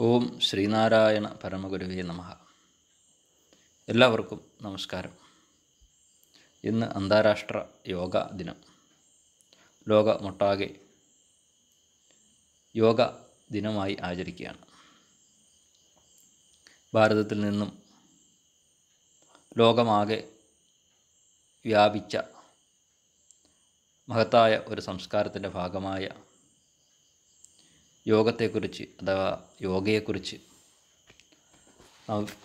ഓം ശ്രീനാരായണ പരമഗുരുവേ നമ. എല്ലാവർക്കും നമസ്കാരം. ഇന്ന് അന്താരാഷ്ട്ര യോഗ ദിനം. ലോകമൊട്ടാകെ യോഗ ദിനമായി ആചരിക്കുകയാണ്. ഭാരതത്തിൽ നിന്നും ലോകമാകെ വ്യാപിച്ച മഹത്തായ ഒരു സംസ്കാരത്തിന്റെ ഭാഗമായ യോഗത്തെക്കുറിച്ച് അഥവാ യോഗയെക്കുറിച്ച്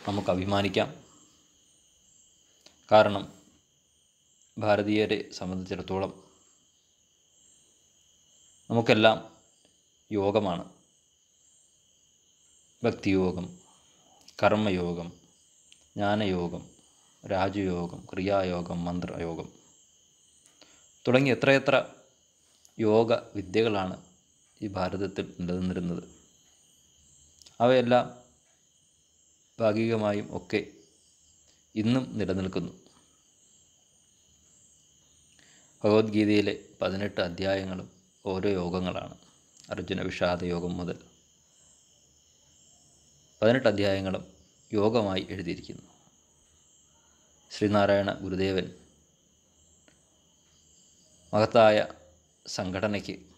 നമുക്ക് അഭിമാനിക്കാം. കാരണം ഭാരതീയരെ സംബന്ധിച്ചിടത്തോളം നമുക്കെല്ലാം യോഗമാണ്. ഭക്തിയോഗം കർമ്മയോഗം ജ്ഞാനയോഗം രാജയോഗം ക്രിയായോഗം മന്ത്രയോഗം തുടങ്ങി എത്രയെത്ര യോഗ വിദ്യകളാണ് ഈ ഭാരതത്തിൽ നിലനിന്നിരുന്നത്. അവയെല്ലാം ഭാഗികമായും ഒക്കെ ഇന്നും നിലനിൽക്കുന്നു. ഭഗവത്ഗീതയിലെ പതിനെട്ട് അധ്യായങ്ങളും ഓരോ യോഗങ്ങളാണ്. അർജുന വിഷാദ യോഗം മുതൽ പതിനെട്ട് അധ്യായങ്ങളും യോഗമായി എഴുതിയിരിക്കുന്നു. ശ്രീനാരായണ ഗുരുദേവൻ മഹത്തായ സംഘടനയ്ക്ക്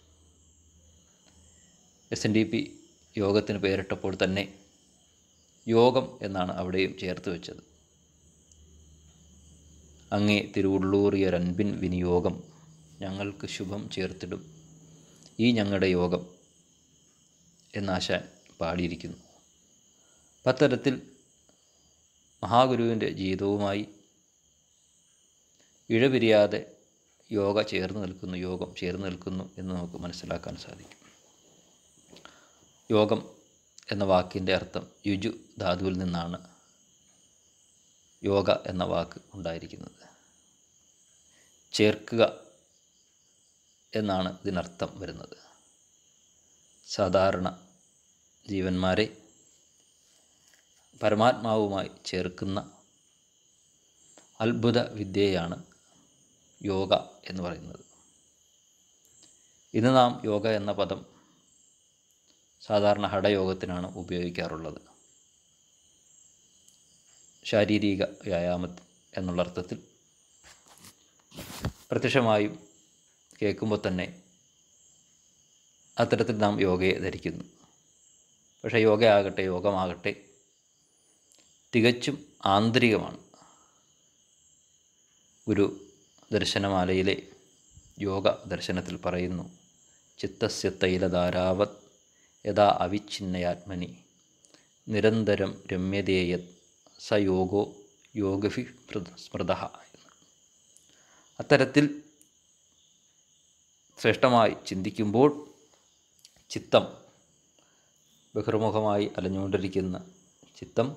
എസ് എൻ ഡി പി യോഗത്തിന് പേരിട്ടപ്പോൾ തന്നെ യോഗം എന്നാണ് അവിടെയും ചേർത്ത് വെച്ചത്. അങ്ങേ തിരുവുള്ളൂറിയൊരൻപിൻ വിനിയോഗം ഞങ്ങൾക്ക് ശുഭം ചേർത്തിടും. ഈ ഞങ്ങളുടെ യോഗം എന്നാശാൻ പാടിയിരിക്കുന്നു. പത്തരത്തിൽ മഹാഗുരുവിന്റെ ജീവിതവുമായി ഇഴപിരിയാതെ യോഗ ചേർന്ന് നിൽക്കുന്നു യോഗം ചേർന്ന് നിൽക്കുന്നു എന്ന് നമുക്ക് മനസ്സിലാക്കാൻ സാധിക്കും. യോഗം എന്ന വാക്കിന്റെ അർത്ഥം യുജു ധാതുവിൽ നിന്നാണ് യോഗ എന്ന വാക്ക് ഉണ്ടായിരിക്കുന്നത്. ചേർക്കുക എന്നാണ് ഇതിനർത്ഥം വരുന്നത്. സാധാരണ ജീവന്മാരെ പരമാത്മാവുമായി ചേർക്കുന്ന അത്ഭുത വിദ്യയാണ് യോഗ എന്ന് പറയുന്നത്. ഇന്ന് നാം യോഗ എന്ന പദം സാധാരണ ഹഠയോഗത്തിനാണ് ഉപയോഗിക്കാറുള്ളത്. ശാരീരിക വ്യായാമം എന്നുള്ള അർത്ഥത്തിൽ പ്രത്യക്ഷമായും കേൾക്കുമ്പോൾ തന്നെ അത്തരത്തിൽ നാം യോഗയെ ധരിക്കുന്നു. പക്ഷേ യോഗയാകട്ടെ യോഗമാകട്ടെ തികച്ചും ആന്തരികമാണ്. ഗുരു ദർശനമാലയിലെ യോഗ ദർശനത്തിൽ പറയുന്നു ചിത്തസ്യ തൈലധാരാവത് യഥാ അവിഛിന്നയാത്മനി നിരന്തരം രമ്യതേയത് സ യോഗോ യോഗഭി സ്മൃത അത്തരത്തിൽ ശ്രേഷ്ഠമായി ചിന്തിക്കുമ്പോൾ ചിത്തം ബഹിർമുഖമായി അലഞ്ഞുകൊണ്ടിരിക്കുന്ന ചിത്തം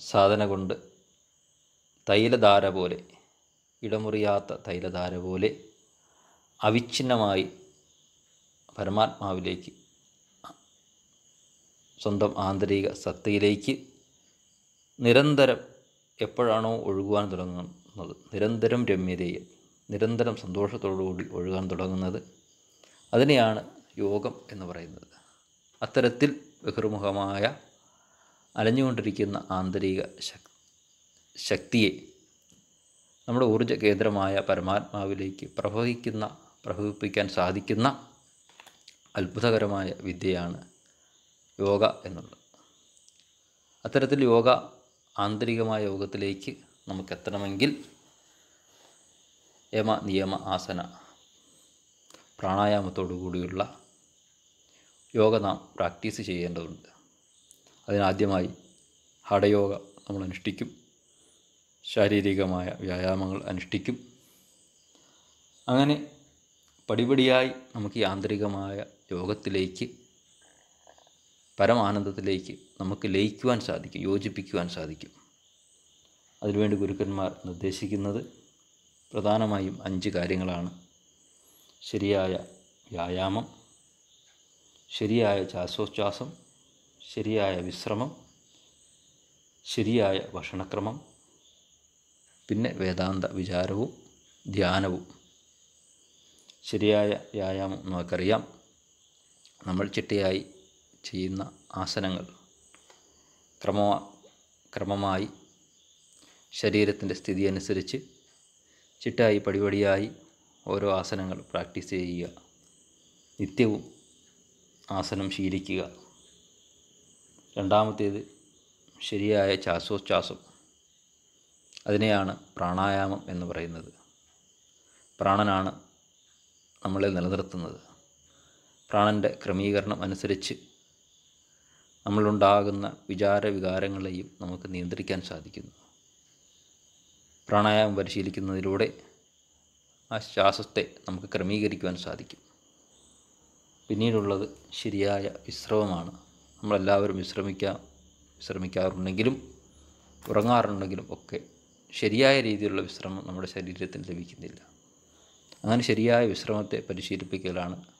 സാധന കൊണ്ട് തൈലധാര പോലെ ഇടമുറിയാത്ത തൈലധാര പോലെ അവിഛിന്നമായി പരമാത്മാവിലേക്ക് സ്വന്തം ആന്തരിക സത്തയിലേക്ക് നിരന്തരം എപ്പോഴാണോ ഒഴുകുവാൻ തുടങ്ങുന്നത് നിരന്തരം രമ്യതയെ നിരന്തരം സന്തോഷത്തോടുകൂടി ഒഴുകാൻ തുടങ്ങുന്നത് അതിനെയാണ് യോഗം എന്ന് പറയുന്നത്. അത്തരത്തിൽ ബഹിർമുഖമായ അലഞ്ഞുകൊണ്ടിരിക്കുന്ന ആന്തരിക ശക് ശക്തിയെ നമ്മുടെ ഊർജ കേന്ദ്രമായ പരമാത്മാവിലേക്ക് പ്രവഹിക്കുന്ന പ്രവഹിപ്പിക്കാൻ സാധിക്കുന്ന അത്ഭുതകരമായ വിദ്യയാണ് യോഗ എന്നുള്ളത്. അത്തരത്തിൽ യോഗ ആന്തരികമായ യോഗത്തിലേക്ക് നമുക്ക് എത്തണമെങ്കിൽ യമ നിയമ ആസന പ്രാണായാമത്തോടു കൂടിയുള്ള യോഗ നാം പ്രാക്ടീസ് ചെയ്യേണ്ടതുണ്ട്. അതിനാദ്യമായി ഹടയോഗ നമ്മൾ അനുഷ്ഠിക്കും. ശാരീരികമായ വ്യായാമങ്ങൾ അനുഷ്ഠിക്കും. അങ്ങനെ പടിപടിയായി നമുക്ക് ഈ ആന്തരികമായ യോഗത്തിലേക്ക് പരമാനന്ദത്തിലേക്ക് നമുക്ക് ലയിക്കുവാൻ സാധിക്കും യോജിപ്പിക്കുവാൻ സാധിക്കും. അതിനുവേണ്ടി ഗുരുക്കന്മാർ നിർദ്ദേശിക്കുന്നത് പ്രധാനമായും അഞ്ച് കാര്യങ്ങളാണ്. ശരിയായ വ്യായാമം ശരിയായ ശ്വാസോച്ഛ്വാസം ശരിയായ വിശ്രമം ശരിയായ ഭക്ഷണക്രമം പിന്നെ വേദാന്ത വിചാരവും ധ്യാനവും. ശരിയായ വ്യായാമം നമുക്കറിയാം. നമ്മൾ ചിട്ടയായി ചെയ്യുന്ന ആസനങ്ങൾ ക്രമ ക്രമമായി ശരീരത്തിന്റെ സ്ഥിതി അനുസരിച്ച് ചിട്ടായി പടിപടിയായി ഓരോ ആസനങ്ങൾ പ്രാക്ടീസ് ചെയ്യുക. നിത്യവും ആസനം ശീലിക്കുക. രണ്ടാമത്തേത് ശരിയായ ശ്വാസോച്ഛ്വാസം. അതിനെയാണ് പ്രാണായാമം എന്ന് പറയുന്നത്. പ്രാണനാണ് നമ്മളെ നിലനിർത്തുന്നത്. പ്രാണന്റെ ക്രമീകരണം അനുസരിച്ച് നമ്മളുണ്ടാകുന്ന വിചാര വികാരങ്ങളെയും നമുക്ക് നിയന്ത്രിക്കാൻ സാധിക്കുന്നു. പ്രാണായാമം പരിശീലിക്കുന്നതിലൂടെ ആ ശ്വാസത്തെ നമുക്ക് ക്രമീകരിക്കുവാൻ സാധിക്കും. പിന്നീടുള്ളത് ശരിയായ വിശ്രമമാണ്. നമ്മളെല്ലാവരും വിശ്രമിക്കാം വിശ്രമിക്കാറുണ്ടെങ്കിലും ഉറങ്ങാറുണ്ടെങ്കിലും ഒക്കെ ശരിയായ രീതിയിലുള്ള വിശ്രമം നമ്മുടെ ശരീരത്തിന് ലഭിക്കുന്നില്ല. അങ്ങനെ ശരിയായ വിശ്രമത്തെ പരിശീലിപ്പിക്കലാണ്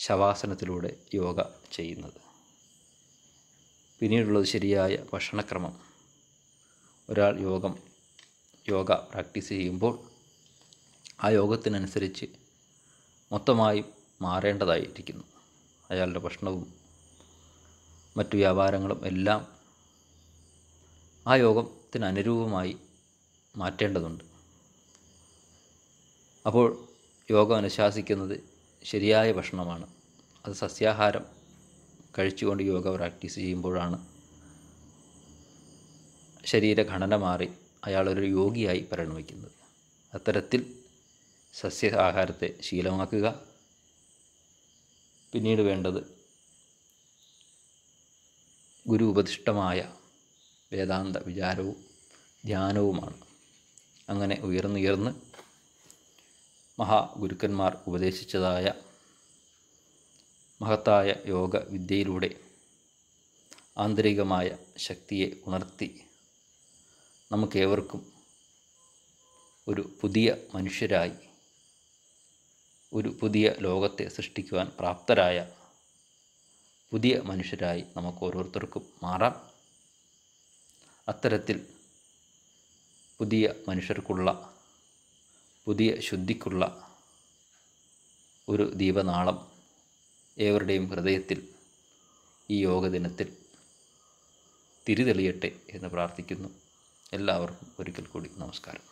ശവാസനത്തിലൂടെ യോഗ ചെയ്യുന്നത്. പിന്നീടുള്ളത് ശരിയായ ഭക്ഷണക്രമം. ഒരാൾ യോഗം യോഗ പ്രാക്ടീസ് ചെയ്യുമ്പോൾ ആ യോഗത്തിനനുസരിച്ച് മൊത്തമായും മാറേണ്ടതായിരിക്കുന്നു. അയാളുടെ ഭക്ഷണവും മറ്റു വ്യാപാരങ്ങളും എല്ലാം ആ യോഗത്തിന് അനുരൂപമായി മാറ്റേണ്ടതുണ്ട്. അപ്പോൾ യോഗം അനുശാസിക്കുന്നത് ശരിയായ ഭക്ഷണമാണ്. അത് സസ്യാഹാരം. കഴിച്ചുകൊണ്ട് യോഗ പ്രാക്ടീസ് ചെയ്യുമ്പോഴാണ് ശരീരഘടന മാറി അയാളൊരു യോഗിയായി പരിണമിക്കുന്നത് അത്തരത്തിൽ സസ്യാഹാരത്തെ ശീലമാക്കുക. പിന്നീട് വേണ്ടത് ഗുരു ഉപദിഷ്ടമായ വേദാന്ത വിചാരവും ധ്യാനവുമാണ്. അങ്ങനെ ഉയർന്നുയർന്ന് മഹാഗുരുക്കന്മാർ ഉപദേശിച്ചതായ മഹത്തായ യോഗ വിദ്യയിലൂടെ ആന്തരികമായ ശക്തിയെ ഉണർത്തി നമുക്കേവർക്കും ഒരു പുതിയ മനുഷ്യരായി ഒരു പുതിയ ലോകത്തെ സൃഷ്ടിക്കുവാൻ പ്രാപ്തരായ പുതിയ മനുഷ്യരായി നമുക്ക് ഓരോരുത്തർക്കും മാറാം. അത്തരത്തിൽ പുതിയ മനുഷ്യർക്കുള്ള പുതിയ ശുദ്ധിക്കുള്ള ഒരു ദീപനാളം ഏവരുടെയും ഹൃദയത്തിൽ ഈ യോഗ ദിനത്തിൽ തിരിതെളിയട്ടെ എന്ന് പ്രാർത്ഥിക്കുന്നു. എല്ലാവർക്കും ഒരിക്കൽ കൂടി നമസ്കാരം.